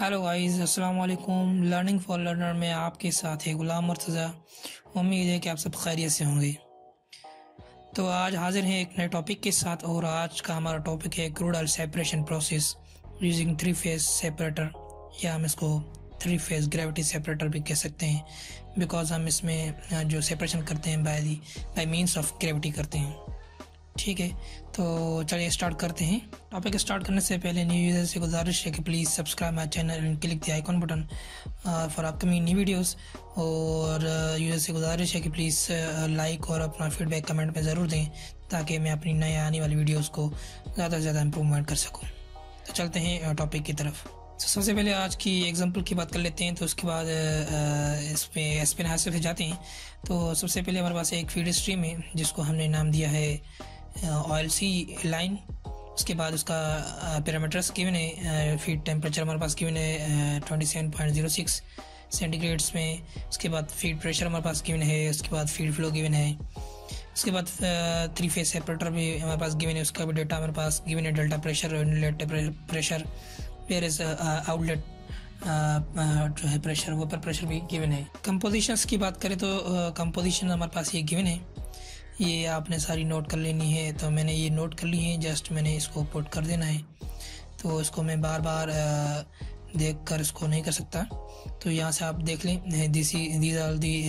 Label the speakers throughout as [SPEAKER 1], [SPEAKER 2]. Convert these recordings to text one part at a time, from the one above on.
[SPEAKER 1] Hello guys अस्सलाम वालेकुम। Learning for learner में आपके साथ है गुलाम मर्तज़ा। उम्मीद है कि आप सब खैरियत से होंगे। तो आज हाजिर हैं एक नए टॉपिक के साथ और आज का हमारा टॉपिक है crude oil separation process using three phase separator या हम इसको थ्री फ़ेज़ ग्रेविटी सेपरेटर भी कह सकते हैं। बिकॉज़ हम इसमें, जो सेपरेशन करते हैं by the by means of gravity करते हैं। ठीक है तो चलिए स्टार्ट करते हैं। टॉपिक स्टार्ट करने से पहले न्यू यूज़र से गुजारिश है कि please subscribe my channel and click the icon button for upcoming new videos और यूज़र uh, से गुजारिश है कि प्लीज़ लाइक uh, और अपना फीडबैक कमेंट में ज़रूर दें ताकि मैं अपनी नए आने वाली वीडियोस को ज़्यादा से ज़्यादा इम्प्रूवमेंट कर सकूँ। तो चलते हैं टॉपिक uh, की तरफ़। तो सबसे पहले आज की एग्जांपल की बात कर लेते हैं तो उसके बाद इस पे एस्पिन हासिल से जाते हैं। तो सबसे पहले हमारे पास एक फ़ीड स्ट्रीम है जिसको हमने नाम दिया है ऑयल सी लाइन उसके बाद उसका पैरामीटर्स गिवन है फ़ीड टेम्परेचर हमारे पास गिवन है twenty seven point zero six centigrades में, उसके बाद फ़ीड प्रेशर हमारे पास गिवन है, उसके बाद फ़ीड फ्लो गिवन है, उसके बाद थ्री फ़ेज़ सेपरेटर भी हमारे पास गिवन है उसका भी डेटा हमारे पास गिवन है delta pressure inlet pressure is outlet जो है प्रेशर वो पर प्रेशर भी गिवन है। कंपोजिशंस की बात करें तो कंपोजिशन हमारे पास ये गिवन है। ये आपने सारी नोट कर लेनी है तो मैंने ये नोट कर ली है जस्ट मैंने इसको पुट कर देना है। तो इसको मैं बार बार देख कर इसको नहीं कर सकता। तो यहाँ से आप देख लें दिसी दीज आर दी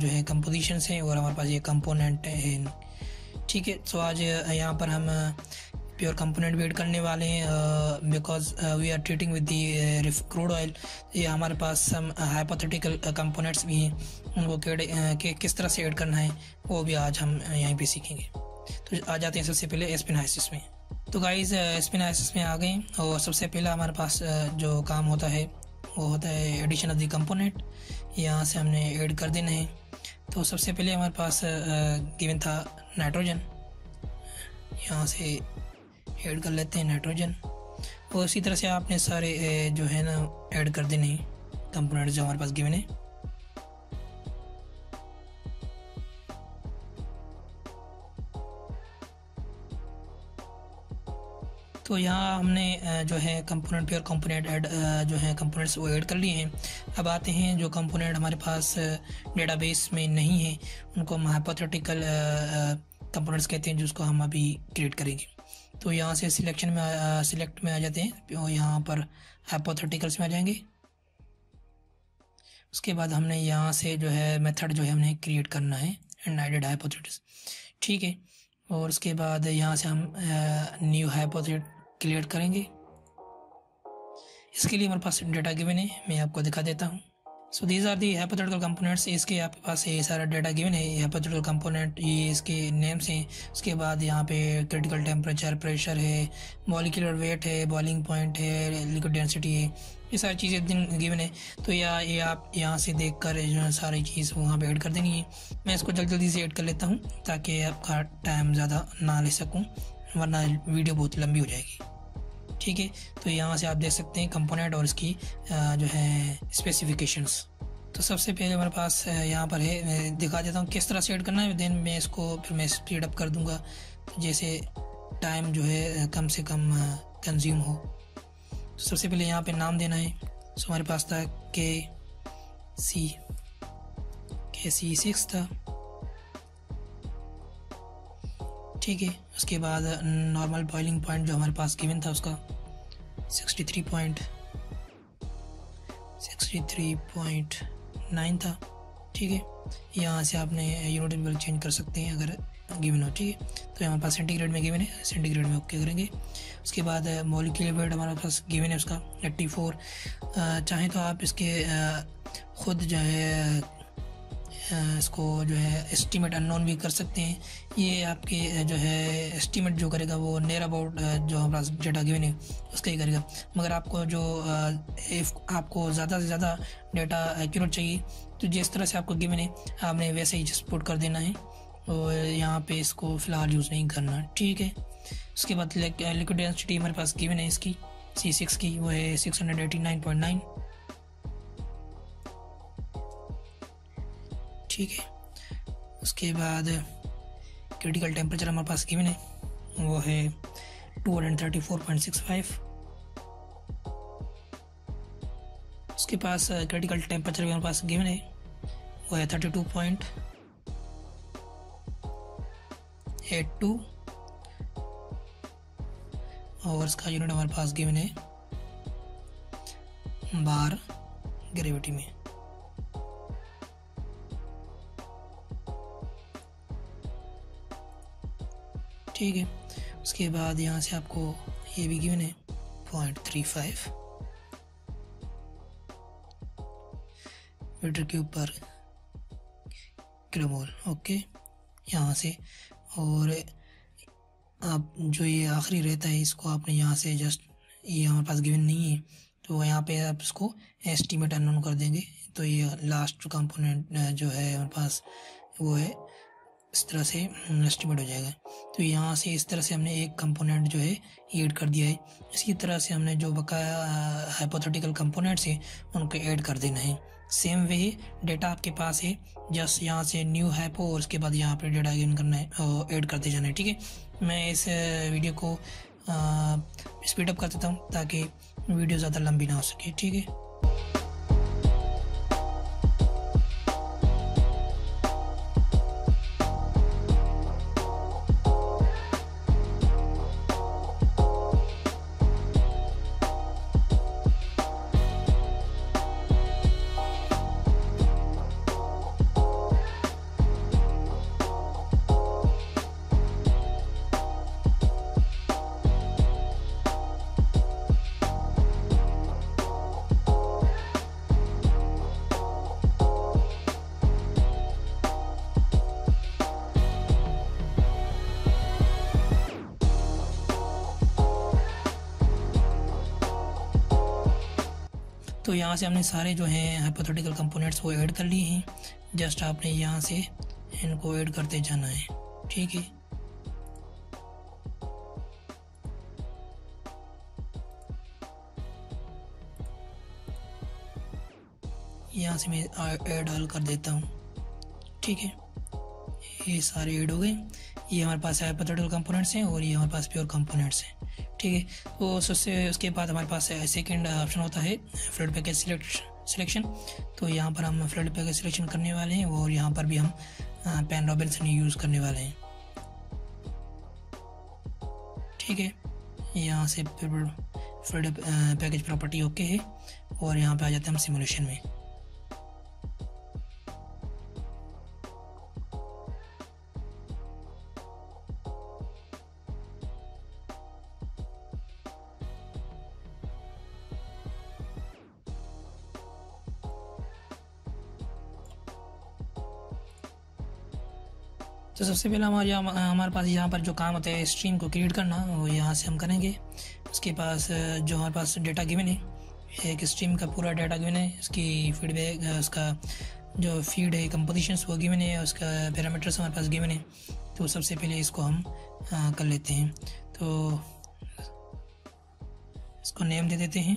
[SPEAKER 1] जो है कंपोजिशन हैं और हमारे पास ये कंपोनेंट हैं। ठीक है तो आज यहाँ पर हम प्योर कंपोनेंट वेट करने वाले हैं because we are treating with the crude oil ये हमारे पास सम हाइपोथेटिकल कंपोनेंट्स भी हैं। उनको के, किस तरह से ऐड करना है वो भी आज हम यहीं पे सीखेंगे। तो आ जाते हैं सबसे पहले एस्पिनाइसिस में। तो गाइज़ एस्पिनाइसिस में आ गए और सबसे पहला हमारे पास जो काम होता है वो होता है एडिशन ऑफ़ दी कंपोनेंट यहाँ से हमने ऐड कर देना है। तो सबसे पहले हमारे पास गिवन था नाइट्रोजन यहाँ से ऐड कर लेते हैं नाइट्रोजन और इसी तरह से आपने सारे जो है ना ऐड कर देने कंपोनेंट जो हमारे पास गिवन है। तो यहाँ हमने जो है कंपोनेंट प्योर कंपोनेंट ऐड जो है कंपोनेंट्स वो ऐड कर लिए हैं। अब आते हैं जो कंपोनेंट हमारे पास डेटाबेस में नहीं है, उनको हम हाइपोथेटिकल कंपोनेंट्स कहते हैं, जिसको हम अभी क्रिएट करेंगे। तो यहाँ से सिलेक्शन में सिलेक्ट में आ जाते हैं और यहाँ पर हाइपोथेटिकल्स में आ जाएँगे। उसके बाद हमने यहाँ से जो है मेथड जो है हमने क्रिएट करना है एंड आइडेड हाइपोथेटिक्स ठीक है, और उसके बाद यहाँ से हम न्यू हाइपोथेट क्रिएट करेंगे। इसके लिए हमारे पास डेटा गिवन है, मैं आपको दिखा देता हूँ। So these are the hypothetical components इसके आपके पास ये सारा डाटा गिवन है। हैपोथेटिकल कंपोनेंट ये इसके नेम्स हैं। उसके बाद यहाँ पे क्रिटिकल टेम्परेचर प्रेशर है। मॉलिकुलर वेट है बॉइलिंग पॉइंट है लिक्विड डेंसिटी है। ये सारी चीज़ें दिन गिवन है। तो या ये आप यहाँ से देख कर जो है सारी चीज़ वहाँ पे ऐड कर देनी है मैं इसको जल्दी जल्दी से ऐड कर लेता हूँ ताकि आपका टाइम ज़्यादा ना ले सकूँ, वरना वीडियो बहुत लंबी हो जाएगी। ठीक है? तो यहाँ से आप देख सकते हैं कंपोनेंट और इसकी जो है स्पेसिफिकेशंस तो सबसे पहले हमारे पास यहाँ पर है। मैं दिखा देता हूँ किस तरह से ऐड करना है देन मैं इसको फिर मैं स्पीड अप कर दूँगा, जैसे टाइम जो है कम से कम कंज्यूम हो। तो सबसे पहले यहाँ पे नाम देना है। सो हमारे पास था के सी के सी सिक्स था। ठीक है। उसके बाद नॉर्मल बॉइलिंग पॉइंट जो हमारे पास गिवन था उसका sixty three point sixty three point nine था। ठीक है। यहाँ से आपने यूनिट लेवल चेंज कर सकते हैं अगर गिवन हो, ठीक है। तो हमारे पास सेंटीग्रेड में गिवन है सेंटीग्रेड में ओके करेंगे। उसके बाद मॉलिक्यूलर वेट हमारे पास गिवन है उसका एट्टी फोर चाहें तो आप इसके खुद जो है इसको जो है एस्टीमेट अननोन भी कर सकते हैं। ये आपके जो है एस्टीमेट जो करेगा वो नियर अबाउट जो हमारा डेटा गिवन है, उसका ही करेगा। मगर आपको जो आपको ज़्यादा से ज़्यादा डेटा एक्यूरेट चाहिए तो जिस तरह से आपको गिवन है, आपने वैसे ही पुट कर देना है। और यहाँ पे इसको फ़िलहाल यूज़ नहीं करना। ठीक है? उसके बाद लिक्विड डेंसिटी हमारे पास गिवन है इसकी सी सिक्स की, वो है six hundred eighty nine point nine ठीक है। उसके बाद क्रिटिकल टेम्परेचर हमारे पास गिवन है, वो है two hundred thirty four point six five उसके पास क्रिटिकल टेम्परेचर भी हमारे पास गिवन है, वो है thirty two point eight two और इसका यूनिट हमारे पास गिवन है बार ग्रेविटी में। ठीक है। उसके बाद यहाँ से आपको ये भी गिवन है। Point three five metre cube पर किलोमोल ओके यहाँ से। और आप जो ये आखिरी रहता है, इसको आपने यहाँ से जस्ट ये हमारे पास गिवन नहीं है तो यहाँ पे आप इसको एस्टीमेट अनोन कर देंगे। तो ये लास्ट कंपोनेंट जो है हमारे पास वो है। इस तरह से एस्टिमेट हो जाएगा। तो यहाँ से इस तरह से हमने एक कंपोनेंट जो है ऐड कर दिया है। इसी तरह से हमने जो बकाया हाइपोथेटिकल कंपोनेंट्स हैं, उनको ऐड कर देना है। सेम वे डेटा आपके पास है जस्ट यहाँ से न्यू हाइपो और उसके बाद यहाँ पर डेटा गेन करना है ऐड करते जाना है, ठीक है? मैं इस वीडियो को स्पीडअप कर देता हूँ, ताकि वीडियो ज़्यादा लंबी ना हो सके, ठीक है? यहाँ से हमने सारे जो हैं हाइपोथेटिकल कंपोनेंट्स वो ऐड कर लिए हैं। जस्ट आपने यहाँ से इनको ऐड करते जाना है। ठीक है? यहाँ से मैं ऐड ऑल कर देता हूँ। ठीक है? ये सारे ऐड हो गए। ये हमारे पास हाइपोथेटिकल कंपोनेंट्स हैं और ये हमारे पास प्योर कंपोनेंट्स हैं। ठीक है। तो सबसे उसके बाद हमारे पास सेकेंड ऑप्शन होता है फ्लड पैकेज सिलेक्शन तो यहाँ पर हम फ्लड पैकेज सिलेक्शन करने वाले हैं और यहाँ पर भी हम पेन रॉबिन्सन यूज़ करने वाले हैं। ठीक है। यहाँ से फ्लड पैकेज प्रॉपर्टी ओके है और यहाँ पे आ जाते हैं हम सिमुलेशन में। तो सबसे पहले हमारे यहाँ हमारे पास यहाँ पर जो काम होता है स्ट्रीम को क्रिएट करना वो यहाँ से हम करेंगे। उसके पास जो हमारे पास डेटा गिवन है एक स्ट्रीम का पूरा डेटा गिवन है उसकी फीडबैक उसका जो फ़ीड है कंपोजिशन वो गिवन है उसका पैरामीटर्स हमारे पास गिवन है तो सबसे पहले इसको हम आ, कर लेते हैं। तो इसको नेम दे देते हैं।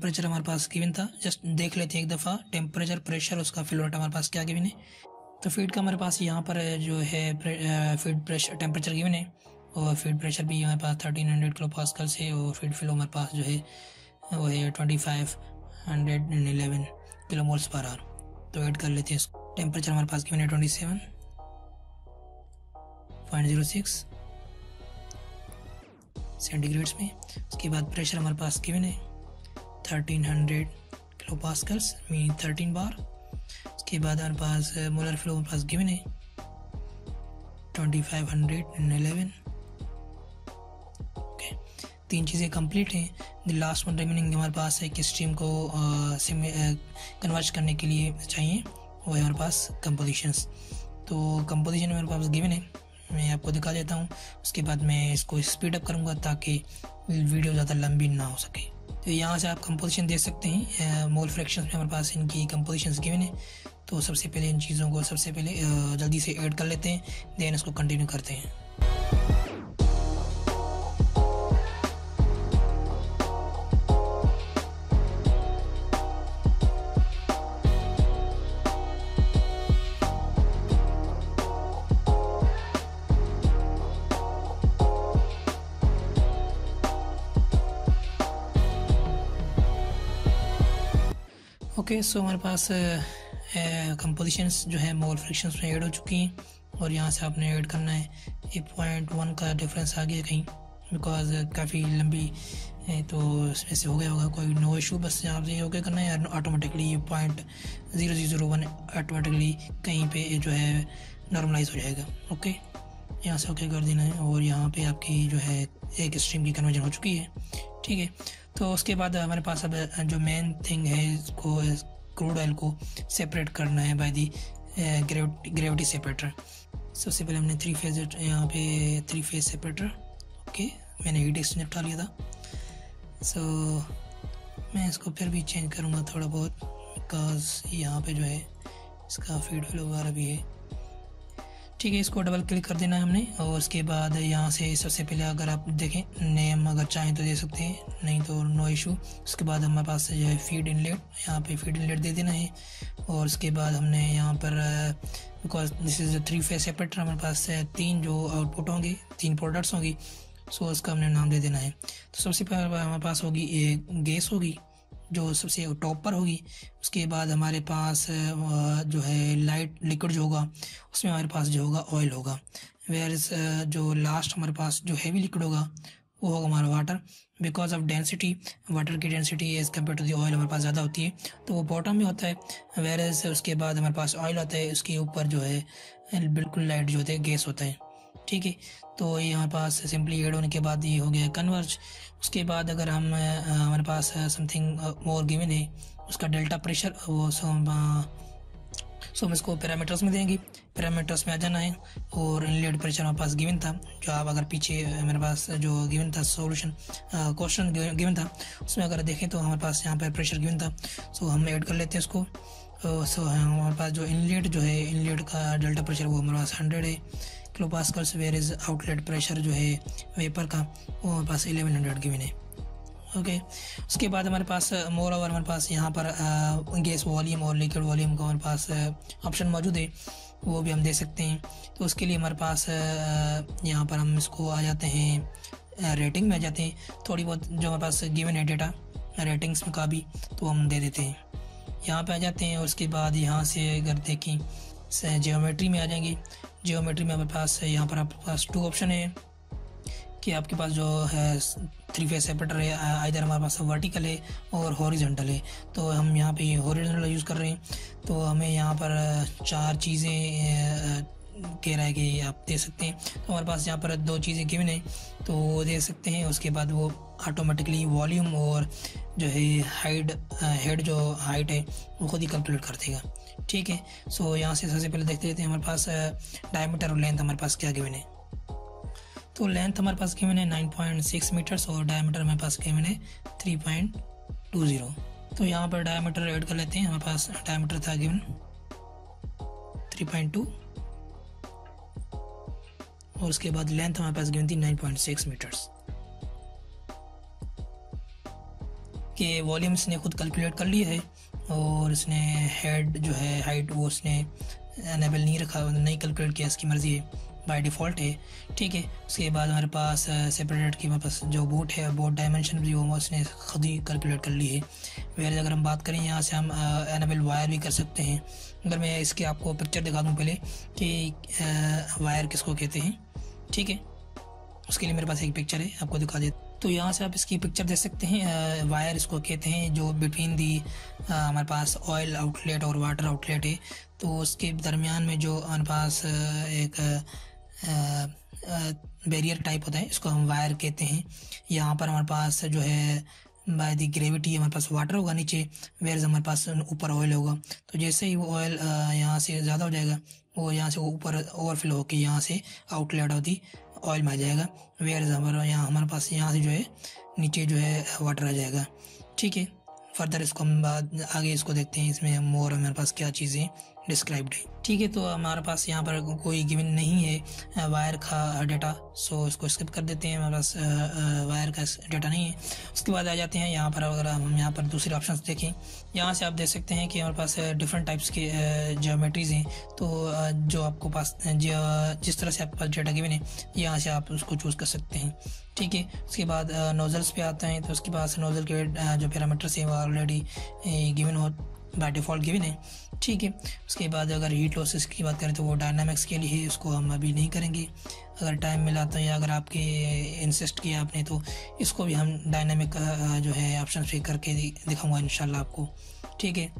[SPEAKER 1] टेम्परेचर हमारे पास गिवन था। जस्ट देख लेते हैं एक दफ़ा। टेम्परेचर प्रेशर उसका फ्लो रेट हमारे पास क्या गिवन है? तो फ़ीड का हमारे पास यहाँ पर जो है फ़ीड प्रेशर टेम्परेचर गिवन है। और फ़ीड प्रेशर भी हमारे पास थर्टीन हंड्रेड किलो पास्कल से और फ़ीड फ्लो हमारे पास जो है, वो है twenty five hundred and eleven kilo moles पर आर तो ऐड कर लेते हैं टेम्परेचर हमारे पास गिवन है twenty seven point zero six centigrades में। उसके बाद प्रेशर हमारे पास गिवन है thirteen hundred kilo pascals mean thirteen bar उसके बाद हमारे पास मोलर फ्लो हमारे पास गिवन है। Twenty five hundred and eleven okay तीन चीज़ें कंप्लीट हैं। द लास्ट वन रिमेनिंग हमारे पास है कि स्ट्रीम को कन्वर्ट करने के लिए चाहिए। वो है हमारे पास कंपोजिशंस तो कंपोजिशन हमारे पास गिवन है। मैं आपको दिखा देता हूँ। उसके बाद मैं इसको स्पीड अप करूँगा ताकि वीडियो ज़्यादा लंबी ना हो सके। तो यहाँ से आप कंपोजिशन देख सकते हैं। मोल फ्रैक्शन में हमारे पास इनकी कंपोजिशन गिवन है। तो सबसे पहले इन चीज़ों को सबसे पहले जल्दी से ऐड कर लेते हैं देन इसको कंटिन्यू करते हैं। ओके सो हमारे पास कंपोजिशंस जो है मोल फ्रिक्शंस में ऐड हो चुकी हैं और यहाँ से आपने ऐड करना है। एक पॉइंट वन का डिफरेंस आ गया कहीं बिकॉज़ काफ़ी लंबी तो इसमें से हो गया होगा, कोई नो इशू बस आप ये ओके करना है ऑटोमेटिकली ये point zero zero one automatically कहीं पे जो है नॉर्मलाइज हो जाएगा। ओके यहाँ से ओके कर देना है और यहाँ पे आपकी जो है एक स्ट्रीम की कन्वर्जन हो चुकी है। ठीक है? तो उसके बाद हमारे पास अब जो मेन थिंग है इसको क्रूड ऑयल को सेपरेट करना है by the gravity gravity separator सबसे पहले हमने थ्री फ़ेज़ यहाँ पे थ्री फ़ेज़ सेपरेटर ओके मैंने हीट एक्सचेंजर उठा लिया था। सो so, मैं इसको फिर भी चेंज करूँगा थोड़ा बहुत बिकॉज़ यहाँ पे जो है इसका फ़ीड वगैरह भी है। ठीक है, इसको डबल क्लिक कर देना है हमने, और उसके बाद यहाँ से सबसे पहले अगर आप देखें नेम अगर चाहें तो दे सकते हैं, नहीं तो नो इशू उसके बाद हमारे पास जो है फ़ीड इनलेट यहाँ पे फ़ीड इनलेट दे देना है। और उसके बाद हमने यहाँ पर because this is three phase separator हमारे पास तीन जो आउटपुट होंगे, तीन प्रोडक्ट्स होंगी सो उसका हमने नाम दे देना है। तो सबसे पहले हमारे पास होगी एक गैस होगी जो सबसे टॉप पर होगी, उसके बाद हमारे पास जो है लाइट, लिक्विड जो होगा, उसमें हमारे पास जो होगा ऑयल होगा। वेयर जो लास्ट हमारे पास जो हैवी लिक्विड होगा, वो होगा हमारा water because of density water की density as compare to the oil हमारे पास ज़्यादा होती है तो वो बॉटम में होता है। वेर उसके बाद हमारे पास ऑयल होता है, उसके ऊपर जो है, बिल्कुल लाइट जो होता है गैस होता है। ठीक है? तो ये हमारे पास सिंपली एड होने के बाद ये हो गया कन्वर्ज उसके बाद अगर हम हमारे पास समथिंग मोर गिवन है, उसका डेल्टा प्रेशर वो सो सो हम इसको पैरामीटर्स में देंगे. पैरामीटर्स में आ जाना है और इनलेट प्रेशर हमारे पास गिवन था, जो आप अगर पीछे मेरे पास जो गिवन था सॉल्यूशन क्वेश्चन गिवन था, उसमें अगर देखें तो हमारे पास यहाँ पर प्रेशर गिवन था. सो हम ऐड कर लेते हैं उसको. सो, हमारे पास जो इनलेट जो है इनलेट का डेल्टा प्रेशर वो हमारे पास हंड्रेड है. Kilo pascals where is outlet pressure जो है वेपर का, वो हमारे पास एलेवन हंड्रेड गिवन है ओके उसके बाद हमारे पास मोर ओवर हमारे पास यहाँ पर गैस वॉल्यूम और लिक्विड वॉल्यूम का हमारे पास ऑप्शन मौजूद है, वो भी हम दे सकते हैं। तो उसके लिए हमारे पास यहाँ पर हम इसको आ जाते हैं रेटिंग में आ जाते हैं। थोड़ी बहुत जो हमारे पास गिवन है डेटा रेटिंग्स में का भी तो हम दे देते हैं। यहाँ पे आ जाते हैं, और उसके बाद यहाँ से अगर देखें जियोमेट्री में आ जाएँगे। जियोमेट्री में हमारे पास यहाँ पर आपके पास टू ऑप्शन है कि आपके पास जो है थ्री फेस सेपरेटर है इधर हमारे पास वर्टिकल है और हॉरिजेंटल है। तो हम यहाँ पे हॉरिजेंटल यूज़ कर रहे हैं। तो हमें यहाँ पर चार चीज़ें कह रहा है कि आप दे सकते हैं। तो हमारे पास यहाँ पर दो चीज़ें गिवन है। तो वो दे सकते हैं, उसके बाद वो ऑटोमेटिकली वॉल्यूम और जो है हाइट हेड जो हाइट है, वो खुद ही कैलकुलेट कर देगा। ठीक है? सो यहाँ से सबसे पहले देखते रहते हैं, हमारे पास डायमीटर और लेंथ हमारे पास क्या गिवन है? तो लेंथ हमारे पास गिवन है 9.6 मीटर्स और डायमीटर हमारे पास गिवन है 3.20 तो यहाँ पर डायमीटर ऐड कर लेते हैं, हमारे पास डायमीटर था गिवन 3.2 और उसके बाद लेंथ हमारे पास गिवन थी 9.6 मीटर्स के वॉल्यूम्स ने खुद कैलकुलेट कर लिया है और इसने हेड जो है हाइट वो उसने अनेबल नहीं रखा, नहीं कैलकुलेट किया इसकी मर्ज़ी है बाय डिफ़ॉल्ट है। ठीक है, उसके बाद हमारे पास सेपरेटेड की हमारे पास जो बोट है बोट डायमेंशन भी वो उसने खुद ही कैलकुलेट कर ली है। वेर अगर हम बात करें यहाँ से हम एनेबल वायर भी कर सकते हैं। अगर मैं इसके आपको पिक्चर दिखा दूँ पहले कि वायर किसको कहते हैं, ठीक है? उसके लिए मेरे पास एक पिक्चर है, आपको दिखा देता तो यहाँ से आप इसकी पिक्चर देख सकते हैं वायर इसको कहते हैं, जो बिटवीन दी हमारे पास ऑयल आउटलेट और वाटर आउटलेट है। तो उसके दरमियान में जो हमारे पास एक बैरियर टाइप होता है, इसको हम वायर कहते हैं। यहाँ पर हमारे पास जो है बाय दी ग्रेविटी हमारे पास वाटर होगा नीचे वेयर हमारे पास ऊपर ऑयल होगा। तो जैसे ही वो ऑयल यहाँ से ज़्यादा हो जाएगा, वो यहाँ से ऊपर ओवरफ्लो होकर यहाँ से आउटलेट होती। ऑयल में आ जाएगा। वेयर इज़ हमारा यहाँ, हमारे पास यहाँ से जो है, नीचे जो है वाटर आ जाएगा। ठीक है। फर्दर इसको हम बाद, आगे इसको देखते हैं, इसमें मोर हमारे पास क्या चीज़ें डिस्क्राइब्ड है। ठीक है तो हमारे पास यहाँ पर कोई गिवन नहीं है वायर का डेटा सो इसको स्किप कर देते हैं। हमारे पास वायर का डेटा नहीं है। उसके बाद आ जाते हैं यहाँ पर, अगर हम यहाँ पर दूसरे ऑप्शन देखें, यहाँ से आप देख सकते हैं कि हमारे पास डिफरेंट टाइप्स के जोमेट्रीज हैं। तो जो आपको पास जिस तरह से आपके पास डेटा गिवन है, यहाँ से आप उसको चूज़ कर सकते हैं। ठीक है, उसके बाद नोज़ल्स पे आते हैं। तो उसके बाद नोज़ल के जो पैरामीटर्स हैं, वो ऑलरेडी गिवन हो बाय डिफ़ॉल्ट गिवन है। ठीक है, उसके बाद अगर हीट लॉसेस की बात करें तो वो डायनामिक्स के लिए है उसको हम अभी नहीं करेंगे। अगर टाइम मिला तो या अगर आपके इंसिस्ट किया आपने तो इसको भी हम डायनामिक जो है ऑप्शन पे करके दिखाऊँगा इंशाल्लाह आपको। ठीक है,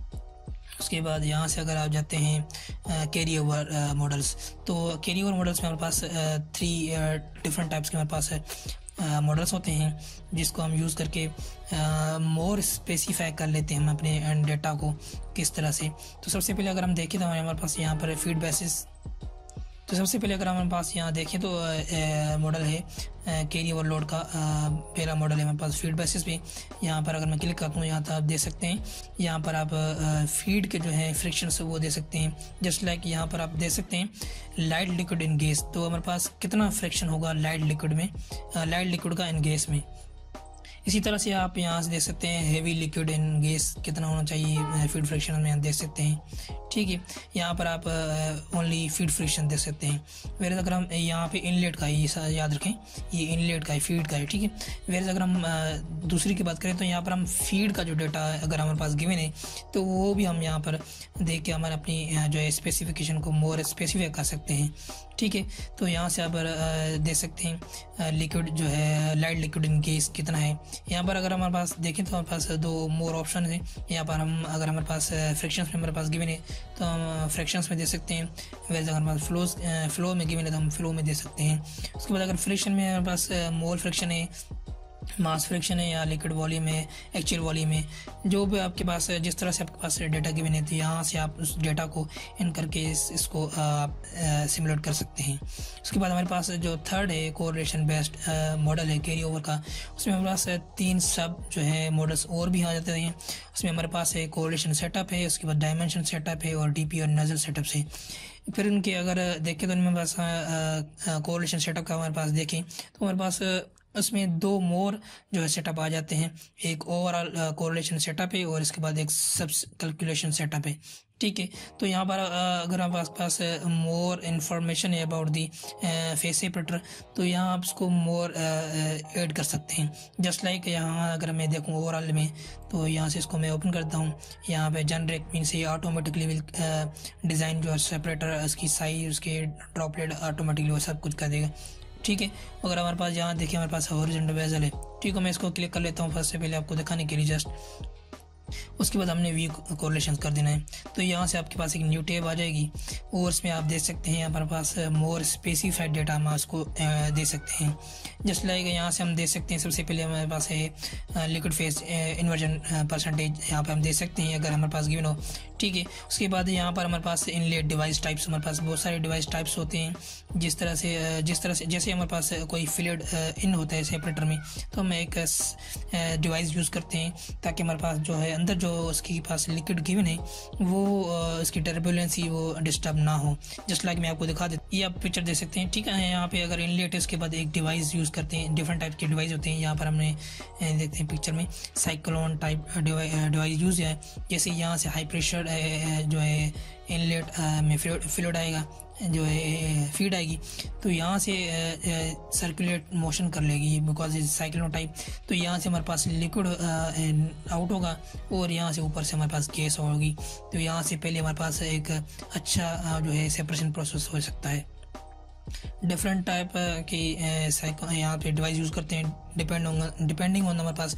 [SPEAKER 1] उसके बाद यहाँ से अगर आप जाते हैं कैरी ओवर मॉडल्स तो कैरी ओवर मॉडल्स में हमारे पास थ्री डिफरेंट टाइप्स के हमारे पास है। मॉडल्स होते हैं, जिसको हम यूज़ करके मोर स्पेसिफाई कर लेते हैं हम अपने डेटा को किस तरह से। तो सबसे पहले अगर हम देखें तो हमारे पास यहाँ पर फ़ीड बेसिस तो सबसे पहले अगर हमारे पास यहाँ देखें तो मॉडल है कैरी ओवरलोड का पहला मॉडल है हमारे पास फ़ीड बेसिस पे यहाँ पर अगर मैं क्लिक करता हूँ, यहाँ तो आप दे सकते हैं, यहाँ पर आप फ़ीड के जो है फ्रिक्शन वो दे सकते हैं। जस्ट लाइक यहाँ पर आप दे सकते हैं लाइट लिक्विड इन गैस तो हमारे पास कितना फ्रिक्शन होगा लाइट लिक्विड में? लाइट लिक्विड का इन गैस में। इसी तरह से आप यहाँ से देख सकते हैं हेवी लिक्विड इन गैस कितना होना चाहिए फ़ीड फ्रिक्शन में देख सकते हैं। ठीक है, यहाँ पर आप ओनली फ़ीड फ्रिक्शन देख सकते हैं। वेर अगर हम यहाँ पे इनलेट का, ये याद रखें, ये इनलेट का है फ़ीड का है, ठीक है। वेर अगर हम दूसरी की बात करें तो यहाँ पर हम फ़ीड का जो डेटा है अगर हमारे पास गिवन है तो वो भी हम यहाँ पर देख के हमारे अपनी जो है स्पेसिफिकेशन को मोर स्पेसिफाई कर सकते हैं। ठीक है तो यहाँ से आप देख सकते हैं लिक्विड जो है लाइट लिक्विड इन केस कितना है। यहाँ पर अगर हमारे पास देखें तो हमारे पास दो मोर ऑप्शन है। यहाँ पर हम, अगर हमारे पास फ्रिक्शन में हमारे पास गिवन है तो हम फ्रैक्शंस में दे सकते हैं। वैसे अगर हमारे फ्लोज फ्लो में गिवन है तो हम फ्लो में दे सकते हैं। उसके बाद अगर फ्रिक्शन में हमारे पास मोर फ्रिक्शन है मास फ्रिक्शन है या लिक्विड वॉल्यूम है एक्चुअल वॉल्यूम है जो भी आपके पास है जिस तरह से आपके पास डेटा की बनी तो यहाँ से आप उस डेटा को इन करके इस, इसको आप सिमुलेट कर सकते हैं। उसके बाद हमारे पास जो थर्ड है कोरिलेशन बेस्ड मॉडल है कैरी ओवर का उसमें हमारे पास तीन सब जो है मॉडल्स और भी आ जाते हैं। उसमें हमारे पास है कोरिलेशन सेटअप है उसके बाद डायमेंशन सेटअप है और डीपी और नजल सेटअप से फिर उनके अगर देखें तो उनमें पास कोरिलेशन सेटअप का हमारे पास देखें तो हमारे पास उसमें दो मोर जो है सेटअप आ जाते हैं। एक ओवरऑल कोरिलेशन सेटअप है और इसके बाद एक सब कैलकुलेशन सेटअप है। ठीक है? तो यहाँ पर अगर आप पास मोर इन्फॉर्मेशन है अबाउट दी फेस सेपरेटर तो यहाँ आप उसको मोर ऐड कर सकते हैं। जस्ट लाइक यहाँ अगर मैं देखूँ ओवरऑल में तो यहाँ से इसको मैं ओपन करता हूँ। यहाँ पे जनरेट मीन से ऑटोमेटिकली विल डिज़ाइन जो है सेपरेटर उसकी साइज़ उसके ड्रॉपलेट ऑटोमेटिकली वो सब कुछ कर देगा। ठीक है? अगर हमारे पास यहाँ, देखिए हमारे पास हॉरिजेंटल बेजल है। ठीक है, मैं इसको क्लिक कर लेता हूँ फ़र्स्ट से, पहले आपको दिखाने के लिए जस्ट उसके बाद हमने वी कोरिलेशन कर देना है। तो यहाँ से आपके पास एक न्यू टेब आ जाएगी। और उसमें आप देख सकते हैं हमारे पास मोर स्पेसिफाइड डेटा हम उसको दे सकते हैं। जस्ट लाइक यहाँ से हम दे सकते हैं, सबसे पहले हमारे पास है लिक्विड फेस इन्वर्जन परसेंटेज यहाँ पर हम दे सकते हैं, अगर हमारे पास गिवन हो। ठीक है, उसके बाद यहाँ पर हमारे पास इनलेट डिवाइस टाइप्स हमारे पास बहुत सारे डिवाइस टाइप्स होते हैं। जिस तरह से जिस तरह से, जैसे हमारे पास कोई फिलेड इन होता है सेपरेटर में तो हम एक डिवाइस यूज़ करते हैं, ताकि हमारे पास जो है अंदर जो उसके पास लिक्विड गिवन है, वो इसकी टर्बुलेंसी वो डिस्टर्ब ना हो। जस्ट लाइक मैं आपको दिखा देता ये आप पिक्चर देख सकते हैं, ठीक है? यहाँ पे अगर इनलेट है उसके बाद एक डिवाइस यूज़ करते हैं डिफरेंट टाइप के डिवाइस होते हैं, यहाँ पर हमने देखते हैं पिक्चर में साइक्लोन टाइप डिवाइस यूज़ है। जैसे यहाँ से हाई प्रेशर जो है इनलेट में फ्लूड आएगा जो है फ़ीड आएगी तो यहाँ से सर्कुलेट मोशन कर लेगी बिकॉज़ इज़ साइक्लो टाइप तो यहाँ से हमारे पास लिक्विड आउट होगा और यहाँ से ऊपर से हमारे पास गैस होगी। तो यहाँ से पहले हमारे पास एक अच्छा जो है सेपरेशन प्रोसेस हो सकता है। डिफरेंट टाइप की यहाँ पे डिवाइस यूज़ करते हैं। डिपेंड डिपेंडिंग ऑन हमारे पास,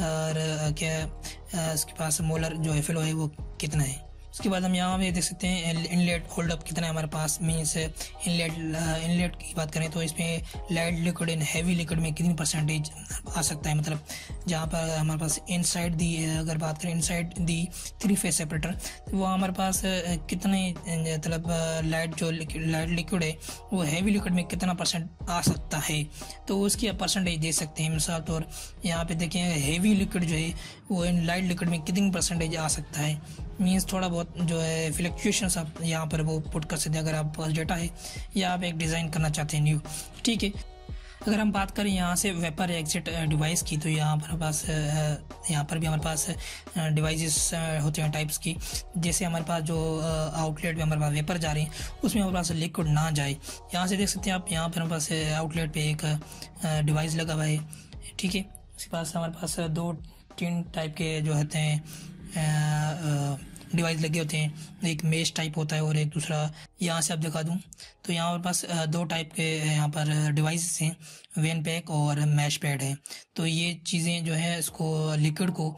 [SPEAKER 1] और क्या उसके पास मोलर जो है फिलो है, वो कितना है। उसके बाद हम यहाँ पे देख सकते हैं इनलेट होल्डअप कितना है हमारे पास मीन्स इनलेट इनलेट की बात करें तो इसमें light liquid in heavy liquid में कितनी परसेंटेज आ सकता है? मतलब जहाँ पर हमारे पास इनसाइड दी अगर बात करें inside the three phase separator तो वो हमारे पास कितने मतलब लाइट जो लाइट लिक्विड है, वो हैवी लिक्विड में कितना परसेंट आ सकता है? तो उसकी आप परसेंटेज दे सकते हैं मिसाल तौर, यहाँ पे देखें हैवी लिक्विड जो है, वो इन लाइट लिक्विड में कितनी परसेंटेज आ सकता है? मीन्स थोड़ा बहुत जो है फ्लक्चुएशन आप यहाँ पर वो पुट कर सकते हैं अगर आप पास डेटा है, या आप एक डिज़ाइन करना चाहते हैं न्यू ठीक है? अगर हम बात करें यहाँ से वेपर एग्जिट डिवाइस की तो यहाँ पर पास यहाँ पर भी हमारे पास डिवाइसेस होते हैं टाइप्स की, जैसे हमारे पास जो आउटलेट में हमारे पास वेपर जा रहे हैं, उसमें हमारे पास लिक्विड ना जाए। यहाँ से देख सकते हैं आप, यहाँ पर हमारे पास आउटलेट पे एक डिवाइस लगा हुआ है, ठीक है? उसके पास हमारे पास दो, तीन टाइप के जो होते हैं डिवाइस लगे होते हैं, एक मेश टाइप होता है और एक दूसरा यहाँ से आप दिखा दूँ। तो यहाँ पर पास दो टाइप के यहाँ पर डिवाइस हैं, वेन पैक और मैश पैड है। तो ये चीज़ें जो है, इसको लिक्विड को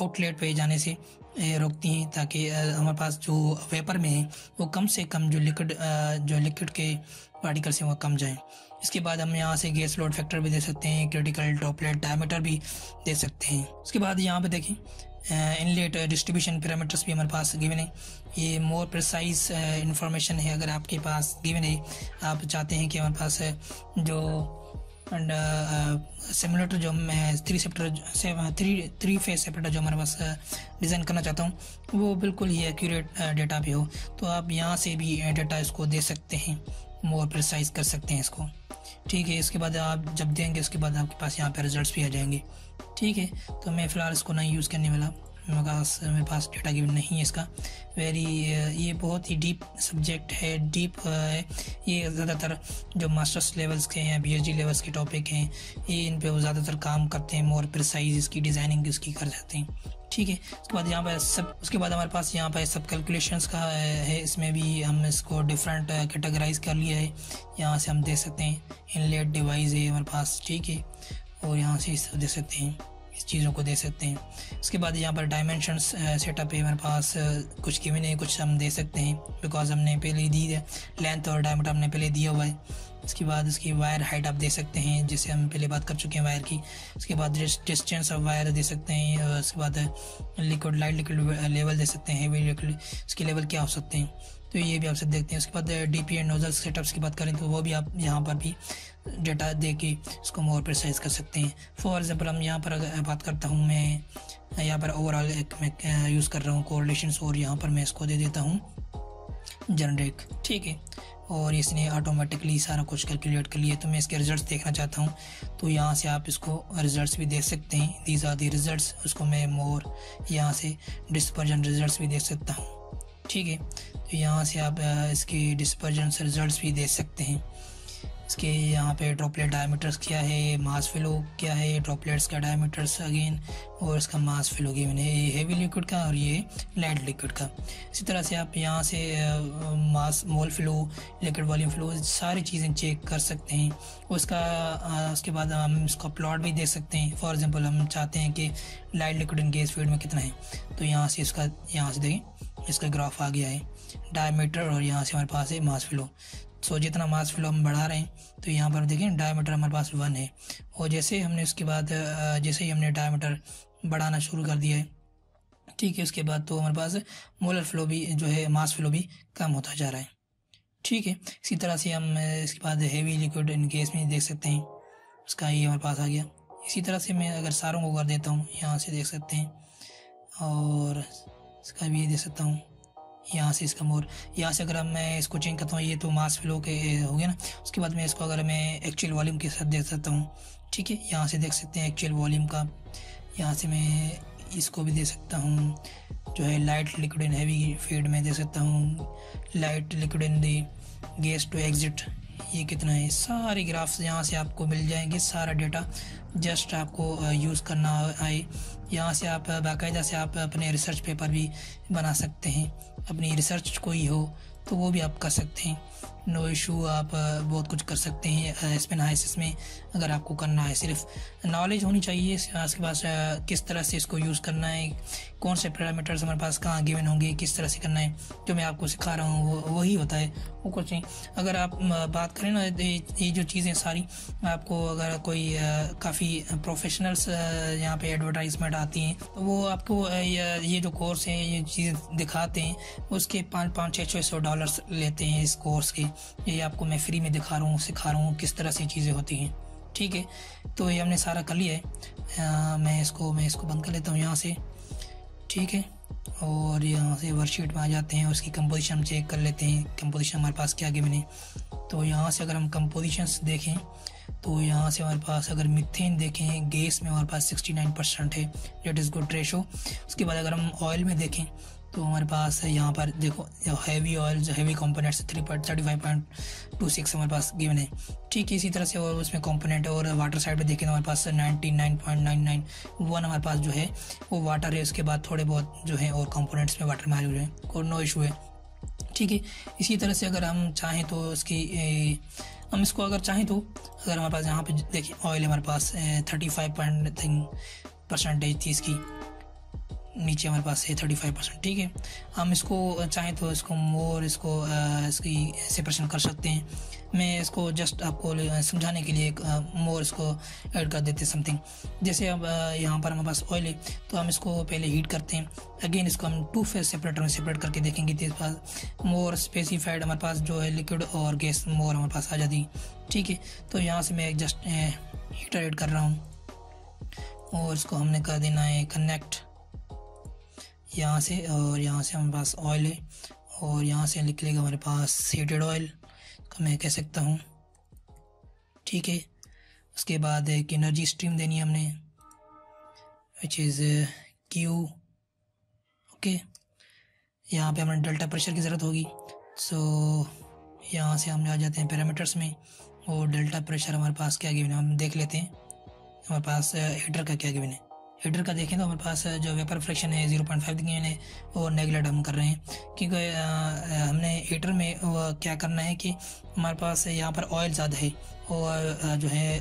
[SPEAKER 1] आउटलेट पे जाने से रोकती हैं ताकि हमारे पास जो वेपर में है, वो कम से कम जो लिक्विड जो लिक्विड के पार्टिकल्स हैं, वो कम जाएँ। इसके बाद हम यहाँ से गैस लोड फैक्टर भी दे सकते हैं, क्रिटिकल ड्रॉपलेट डायमीटर भी दे सकते हैं। उसके बाद यहाँ पे देखें इनलेट डिस्ट्रीब्यूशन पैरामीटर्स भी हमारे पास गिवन है। ये मोर प्रिसाइज इंफॉर्मेशन है अगर आपके पास गिवन है। आप चाहते हैं कि हमारे पास जो एंड सिमुलेटर जो मैं थ्री सेप्टर थ्री थ्री फ़ेज़ सेपरेटर जो हमारे पास डिज़ाइन करना चाहता हूँ, वो बिल्कुल ही एक्यूरेट डेटा भी हो। तो आप यहाँ से भी डेटा इसको दे सकते हैं मोर प्रिसाइज कर सकते हैं इसको। ठीक है, इसके बाद आप जब देंगे, उसके बाद आपके पास यहाँ पे रिजल्ट्स भी आ जाएँगे। ठीक है तो मैं फ़िलहाल इसको नहीं यूज़ करने वाला। मेरे पास मेरे पास डेटा गिवन नहीं है इसका। वेरी ये बहुत ही डीप सब्जेक्ट है डीप है। ये ज़्यादातर जो मास्टर्स लेवल्स के हैं पी लेवल्स के टॉपिक हैं, ये इन पे ज़्यादातर काम करते हैं मोर प्रिसाइज इसकी डिज़ाइनिंग इसकी कर जाते हैं। ठीक है, उसके बाद यहाँ पर सब, उसके बाद हमारे पास यहाँ पर सब कैलकुलेशंस का है इसमें भी हम इसको डिफरेंट कैटेगराइज कर लिया है। यहाँ से हम दे सकते हैं इनलेट डिवाइस है हमारे पास, ठीक है। और यहाँ से इस दे सकते हैं। इस चीज़ों को दे सकते हैं। उसके बाद यहाँ पर डायमेंशन सेटअप है हमारे पास कुछ गिवन है कुछ हम दे सकते हैं। बिकॉज़ हमने पहले दी है लेंथ और डायमीटर हमने पहले दिया हुआ है। इसके बाद उसकी वायर हाइट आप दे सकते हैं जिससे हम पहले बात कर चुके हैं वायर की। उसके बाद डिस्टेंस ऑफ़ वायर दे सकते हैं उसके बाद लिक्विड लाइट लिक्विड लेवल दे सकते हैं लिक्विड इसके लेवल क्या हो सकते हैं। तो ये भी आप सब देखते हैं। उसके बाद D P and nozzle setups की बात करें तो वो भी आप यहाँ पर भी डेटा दे के इसको मोर प्रिसाइज कर सकते हैं। फॉर एग्ज़ाम्पल हम यहाँ पर अगर बात करता हूँ, मैं यहाँ पर ओवरऑल एक मैं यूज़ कर रहा हूँ कोरिलेशन और यहाँ पर मैं इसको दे देता हूँ। जनरेट ठीक है? और इसने ऑटोमेटिकली सारा कुछ कैलकुलेट कर लिया। तो मैं इसके रिजल्ट्स देखना चाहता हूँ। तो यहाँ से आप इसको रिजल्ट्स भी देख सकते हैं। दीज आर दी रिजल्ट्स उसको मैं मोर यहाँ से डिस्पर्जन रिजल्ट्स भी देख सकता हूँ। ठीक है? तो यहाँ से आप इसके डिस्पर्जन रिजल्ट्स भी देख सकते हैं। इसके यहाँ पे ड्रॉपलेट डायमीटर्स क्या है मास फ्लो क्या है ड्रॉपलेट्स का डायमीटर्स अगेन और इसका मास फ्लो गिवन है ये हेवी लिक्विड का और ये लाइट लिक्विड का। इसी तरह से आप यहाँ से mass mole flow liquid volume flow सारी चीज़ें चेक कर सकते हैं। उसका उसके बाद हम इसका प्लॉट भी देख सकते हैं। फॉर एग्ज़ाम्पल हम चाहते हैं कि light liquid in gas field में कितना है। तो यहाँ से इसका, यहाँ से देखें, इसका ग्राफ आ गया है। डायमीटर और यहाँ से हमारे पास है मास फ्लो सो जितना मास फ्लो हम बढ़ा रहे हैं तो यहाँ पर देखें डायमीटर हमारे पास वन है। और जैसे हमने उसके बाद जैसे ही हमने डायमीटर बढ़ाना शुरू कर दिया है, ठीक है, उसके बाद तो हमारे पास मोलर फ्लो भी जो है मास फ्लो भी कम होता जा रहा है। ठीक है, इसी तरह से हम इसके बाद हेवी लिक्विड इन केस में देख सकते हैं, उसका ये हमारे पास आ गया। इसी तरह से मैं अगर सारों को कर देता हूँ, यहाँ से देख सकते हैं, और इसका भी देख सकता हूँ। यहाँ से इसका मोर, यहाँ से अगर मैं इसको चेंज करता हूँ, ये तो मास फ्लो के हो गया ना। उसके बाद मैं इसको अगर मैं एक्चुअल वॉल्यूम के साथ देख सकता हूँ, ठीक है? यहाँ से देख सकते हैं एक्चुअल वॉल्यूम का। यहाँ से मैं इसको भी दे सकता हूँ, जो है light liquid in heavy feed में दे सकता हूँ। Light liquid in the gas to exit ये कितना है? सारे ग्राफ्स यहाँ से आपको मिल जाएँगे, सारा डेटा जस्ट आपको यूज़ करना आए। यहाँ से आप बाकायदा से आप अपने रिसर्च पेपर भी बना सकते हैं। अपनी रिसर्च कोई हो तो वो भी आप कर सकते हैं। नो इशू आप बहुत कुछ कर सकते हैं स्पेनाइसिस में, अगर आपको करना है। सिर्फ़ नॉलेज होनी चाहिए आपके पास किस तरह से इसको यूज़ करना है, कौन से पैरामीटर्स हमारे पास कहाँ गिवन होंगे, किस तरह से करना है, जो मैं आपको सिखा रहा हूँ, वो, वही होता है, वो कुछ नहीं अगर आप बात करें ना, ये जो चीज़ें सारी, आपको अगर कोई काफ़ी प्रोफेशनल्स यहाँ पे एडवर्टाइजमेंट आती हैं तो वो आपको ये जो कोर्स है, ये चीज़ें दिखाते हैं, उसके पाँच पाँच, छः छः सौ डॉलर्स लेते हैं इस कोर्स के ये आपको मैं फ्री में दिखा रहा हूँ, सिखा रहा हूँ किस तरह से चीज़ें होती हैं। ठीक है? तो ये हमने सारा कर लिया है। मैं इसको मैं इसको बंद कर लेता हूँ यहाँ से। ठीक है? और यहाँ से वर्कशीट में आ जाते हैं, उसकी कंपोजिशन हम चेक कर लेते हैं कंपोजिशन हमारे पास क्या गिवन है तो यहाँ से अगर हम कंपोजिशंस देखें तो यहाँ से हमारे पास अगर मिथेन देखें गैस में हमारे पास 69 परसेंट है डेट इज़ गुड रेशो उसके बाद अगर हम ऑयल में देखें तो हमारे पास है यहाँ पर देखो हैवी ऑयल जो heavy components three point thirty five point two six हमारे पास गिवन है। ठीक है इसी तरह से और उसमें कंपोनेंट और वाटर साइड पे देखें तो हमारे पास ninety nine point nine nine one हमारे पास जो है वो वाटर है। उसके बाद थोड़े बहुत जो है और कंपोनेंट्स में वाटर मारे हुए हैं और नो इशू है। ठीक है इसी तरह से अगर हम चाहें तो उसकी ए, हम इसको अगर चाहें तो अगर हमारे पास यहाँ पे देखिए ऑयल हमारे पास thirty five point thing percentage थी इसकी। नीचे हमारे पास है थर्टी फाइव परसेंट ठीक है? हम इसको चाहें तो इसको मोर इसको इसकी सेपरेशन कर सकते हैं। मैं इसको जस्ट आपको समझाने के लिए एक मोर इसको ऐड कर देते समथिंग जैसे अब यहाँ पर हमारे पास ऑयल है तो हम इसको पहले हीट करते हैं। अगेन इसको हम टू फ़ेज़ सेपरेटर में सेपरेट करके देखेंगे तो पास मोर स्पेसिफाइड हमारे पास जो है लिक्विड और गैस मोर हमारे पास आ जाती ठीक है? तो यहाँ से मैं जस्ट हीटर ऐड कर रहा हूँ। और इसको हमने कर देना है कनेक्ट यहाँ से और यहाँ से हमारे पास ऑयल है और यहाँ से निकलेगा हमारे पास हीटेड ऑयल का मैं कह सकता हूँ। ठीक है। उसके बाद एक एनर्जी स्ट्रीम देनी है हमने विच इज़ क्यू ओके यहाँ पे हमें डेल्टा प्रेशर की ज़रूरत होगी। सो so, यहाँ से हम आ जाते हैं पैरामीटर्स में। और डेल्टा प्रेशर हमारे पास क्या गिवन है हम देख लेते हैं। हमारे पास हीटर uh, का क्या गिवन है। हीटर का देखें तो हमारे पास जो वेपर फ्रैक्शन है, ज़ीरो पॉइंट फाइव है वो नेगलेट हम कर रहे हैं। क्योंकि हमने हीटर में क्या करना है कि हमारे पास यहाँ पर ऑयल ज़्यादा है और जो है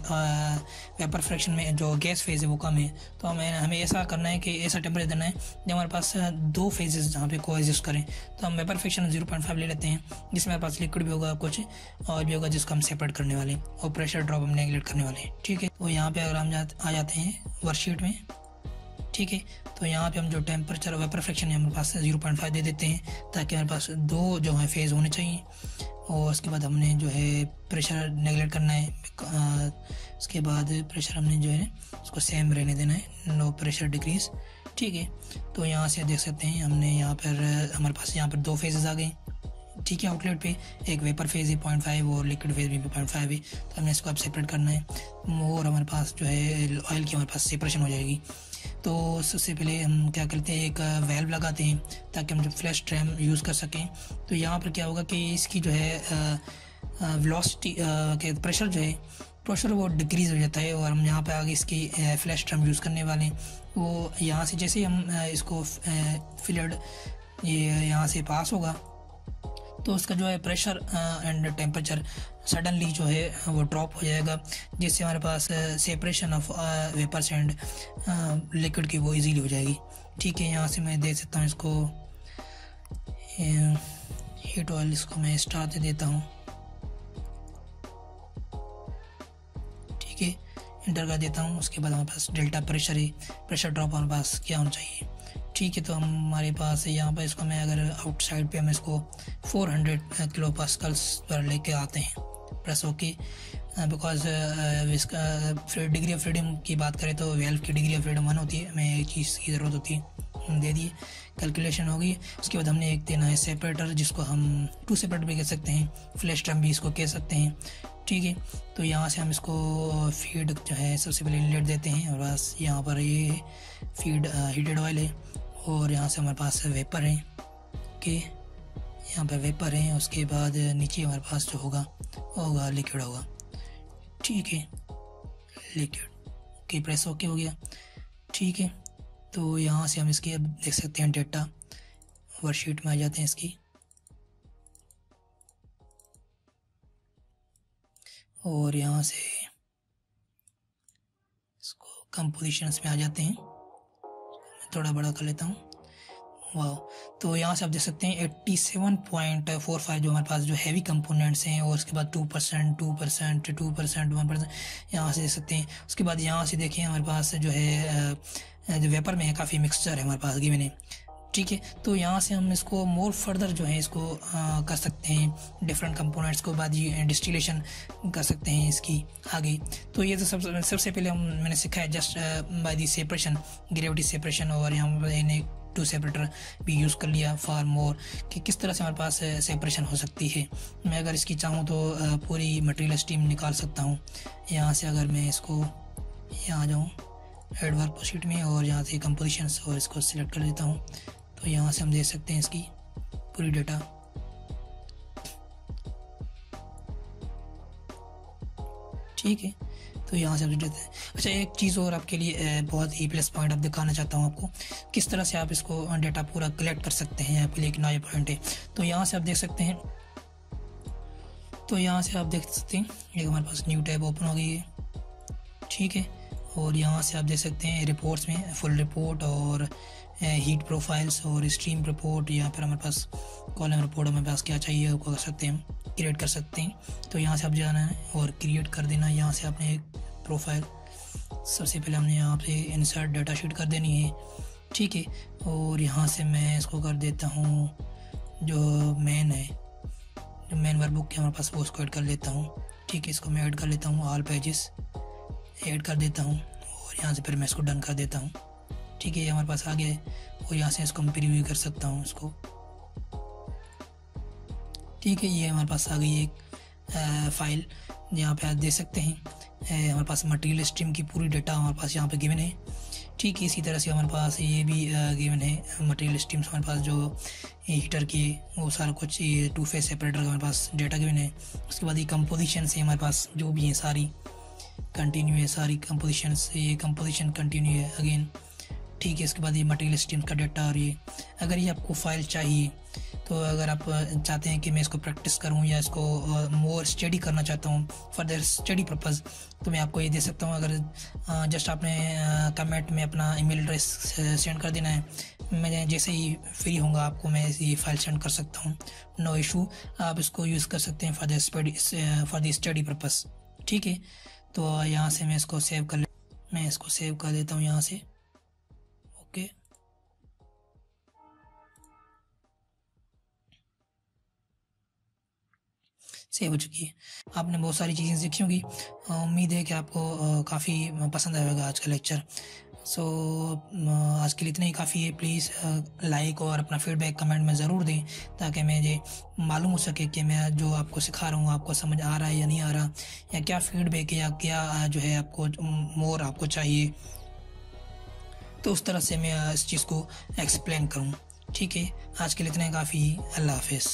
[SPEAKER 1] वेपर फ्रैक्शन में जो गैस फ़ेज़ है वो कम है। तो हमें हमें ऐसा करना है कि, ऐसा टेम्परेचर देना है जब हमारे पास दो फेजेस जहाँ पे को एग्जिस्ट करें। तो हम vapour fraction zero point five ले लेते हैं, जिसमें हमारे पास लिक्विड भी होगा, कुछ और भी होगा, जिसको हम सेपरेट करने वाले और प्रेशर ड्रॉप हम नेगलेक्ट करने वाले हैं। ठीक है तो यहाँ पर अगर हम आ जाते हैं वर्कशीट में। ठीक है? तो यहाँ पे हम जो टेम्परेचर वेपर फ्रैक्शन है, हमारे पास ज़ीरो पॉइंट फाइव दे देते हैं, ताकि हमारे पास दो जो है फ़ेज़ होने चाहिए। और उसके बाद हमने जो है प्रेशर नेगलेक्ट करना है उसके बाद प्रेशर हमने जो है उसको सेम रहने देना है नो प्रेशर डिक्रीज ठीक है? तो यहाँ से देख सकते हैं, हमने यहाँ पर, हमारे पास यहाँ पर दो फेजेस आ गए। ठीक है आउटलेट पे एक वेपर फ़ेज़ है पॉइंट फाइव और लिक्विड फ़ेज़ भी पॉइंट फाइव है। तो हमने इसको अब सेपरेट करना है, और हमारे पास जो है ऑयल की हमारे पास सेपरेशन हो जाएगी। तो सबसे पहले हम क्या करते हैं, एक वेल्व लगाते हैं ताकि हम जब फ्लैश ट्रैम यूज़ कर सकें। तो यहाँ पर क्या होगा कि इसकी जो है वेलोसिटी के प्रेशर जो है प्रेशर वो डिक्रीज़ हो जाता है और हम यहाँ पे आगे इसकी फ्लैश ट्रम यूज़ करने वाले हैं। वो यहाँ से जैसे हम इसको फिलड ये यहाँ से पास होगा तो उसका जो है प्रेशर एंड टेम्परेचर सडनली जो है, वो ड्रॉप हो जाएगा, जिससे हमारे पास separation of vapours and liquid की वो इजीली हो जाएगी। ठीक है, यहाँ से मैं दे सकता हूँ इसको हीट ऑयल इसको मैं स्टार दे देता हूँ। ठीक है इंटर कर देता हूँ, उसके बाद हमारे पास डेल्टा प्रेशर है प्रेशर ड्रॉप हमारे पास क्या होना चाहिए? ठीक है तो हमारे पास यहाँ पर इसको मैं अगर आउटसाइड पे हम इसको 400 किलो पास्कल्स पर लेके आते हैं। प्रेस ओके बिकॉज़ इसका डिग्री ऑफ़ फ्रीडम की बात करें तो वेल्व की डिग्री ऑफ़ फ्रीडम वन होती है। हमें एक चीज़ की ज़रूरत होती है दे दिए। कैलकुलेशन हो गई उसके बाद हमने एक देना है सेपरेटर जिसको हम टू सेपरेटर भी कह सकते हैं। फ्लैश ट्रम भी इसको कह सकते हैं। ठीक है? तो यहाँ से हम इसको फ़ीड जो है, सबसे पहले इनलेट देते हैं और बस यहाँ पर ये फ़ीड हीटेड ऑयल है और यहाँ से हमारे पास वेपर है। ओके यहाँ पर वेपर है, उसके बाद नीचे हमारे पास जो होगा होगा लिक्विड होगा। ठीक है? लिक्विड ओके प्रेस ओके हो गया। ठीक है? तो यहाँ से हम इसकी अब देख सकते हैं डेटा वर्कशीट में आ जाते हैं इसकी। और यहाँ से इसको कंपोजिशंस में आ जाते हैं। मैं थोड़ा बड़ा कर लेता हूँ। वाह तो यहाँ से आप देख सकते हैं eighty seven point four five जो हमारे पास जो हैवी कंपोनेंट्स हैं और उसके बाद two percent two percent two percent one percent यहाँ से देख सकते हैं। उसके बाद यहाँ से देखें हमारे पास जो है जो वेपर में है काफ़ी मिक्सचर है हमारे पास गिवन है ठीक है तो यहाँ से हम इसको मोर फर्दर जो है इसको आ, कर सकते हैं डिफरेंट कंपोनेंट्स को बाद डिस्टिलेशन कर सकते हैं इसकी आगे। तो ये तो सब सबसे पहले हम मैंने सीखा है just by the separation gravity separation और यहाँ पर टू सेपरेटर भी यूज़ कर लिया फार मोर कि किस तरह से हमारे पास सेपरेशन हो सकती है। मैं अगर इसकी चाहूँ तो पूरी मटेरियल स्टीम निकाल सकता हूँ। यहाँ से अगर मैं इसको यहाँ आ जाऊँ। एडवर्क शीट में और यहाँ से कंपोजिशन और इसको सिलेक्ट कर लेता हूँ। तो यहाँ से हम देख सकते हैं इसकी पूरी डेटा ठीक है तो यहाँ से अपडेट है। अच्छा एक चीज़ और आपके लिए बहुत ही प्लस पॉइंट आप दिखाना चाहता हूँ आपको। किस तरह से आप इसको डेटा पूरा कलेक्ट कर सकते हैं, आपके लिए एक नया पॉइंट है। तो यहाँ से आप देख सकते हैं। तो यहाँ से आप देख सकते हैं, एक हमारे पास न्यू टैब ओपन हो गई है। ठीक है और यहाँ से आप देख सकते हैं रिपोर्ट्स में फुल रिपोर्ट और हीट प्रोफाइल्स और स्ट्रीम रिपोर्ट या फिर हमारे पास कॉलम रिपोर्ट हमारे पास क्या चाहिए वो कर सकते हैं क्रिएट कर सकते हैं। तो यहाँ से आप जाना है और क्रिएट कर देना है यहाँ से आपने एक प्रोफ़ाइल सबसे पहले हमने यहाँ पे इंसर्ट डाटा शीट कर देनी है, ठीक है। और यहाँ से मैं इसको कर देता हूँ, जो मेन है, जो मेन वर्क बुक है, हमारे पास वो उसको ऐड कर लेता हूँ, ठीक है। इसको मैं ऐड कर लेता हूँ ऑल पेजेस ऐड कर देता हूँ और यहाँ से फिर मैं इसको डन कर देता हूँ। ठीक है, ये हमारे पास आ गया है और यहाँ से इसको मैं प्रीव्यू कर सकता हूँ इसको। ठीक है, ये हमारे पास आ गई एक फ़ाइल यहाँ पे आप देख सकते हैं। हमारे पास मटेरियल स्ट्रीम की पूरी डेटा हमारे पास यहाँ पे गिवन है। ठीक है, इसी तरह से हमारे पास ये भी गिवन है। मटेरियल स्ट्रीम्स हमारे पास जो हीटर की वो सारा कुछ ये टू फेस सेपरेटर का हमारे पास डेटा गिवन है। उसके बाद ये कंपोजिशन से हमारे पास जो भी है सारी कंटिन्यू है, सारी कंपोजिशन ये कंपोजिशन कंटिन्यू है। अगेन ठीक है, इसके बाद ये मटेरियल स्ट्रीम का डाटा और ये, अगर ये आपको फ़ाइल चाहिए तो अगर आप चाहते हैं कि मैं इसको प्रैक्टिस करूँ या इसको मोर स्टडी करना चाहता हूँ फॉर देर स्टडी पर्पज़ तो मैं आपको ये दे सकता हूँ। अगर जस्ट आपने कमेंट में अपना ईमेल एड्रेस सेंड कर देना है, मैं जैसे ही फ्री होऊँगा, आपको मैं ये फ़ाइल सेंड कर सकता हूँ। नो इशू आप इसको यूज़ कर सकते हैं for the for the study purpose ठीक है? तो यहाँ से मैं इसको सेव कर मैं इसको सेव कर देता हूँ यहाँ से। ओके। सेव हो चुकी है। आपने बहुत सारी चीज़ें सीखी होंगी। उम्मीद है कि आपको काफ़ी पसंद आएगा आज का लेक्चर सो आज के लिए इतना ही। काफ़ी है प्लीज़ लाइक और अपना फीडबैक कमेंट में ज़रूर दें, ताकि मैं ये मालूम हो सके कि मैं जो आपको सिखा रहा हूँ, आपको समझ आ रहा है या नहीं आ रहा, या क्या फीडबैक है, या क्या जो है आपको मोर आपको चाहिए। तो उस तरह से मैं इस चीज़ को एक्सप्लेन करूँ। ठीक है? आज के लिए इतना काफ़ी। अल्लाह हाफिज़।